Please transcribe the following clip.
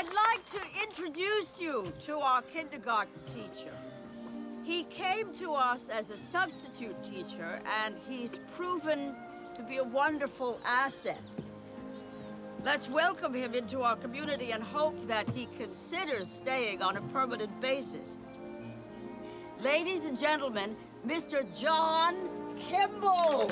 I'd like to introduce you to our kindergarten teacher. He came to us as a substitute teacher, and he's proven to be a wonderful asset. Let's welcome him into our community and hope that he considers staying on a permanent basis. Ladies and gentlemen, Mr. John Kimble.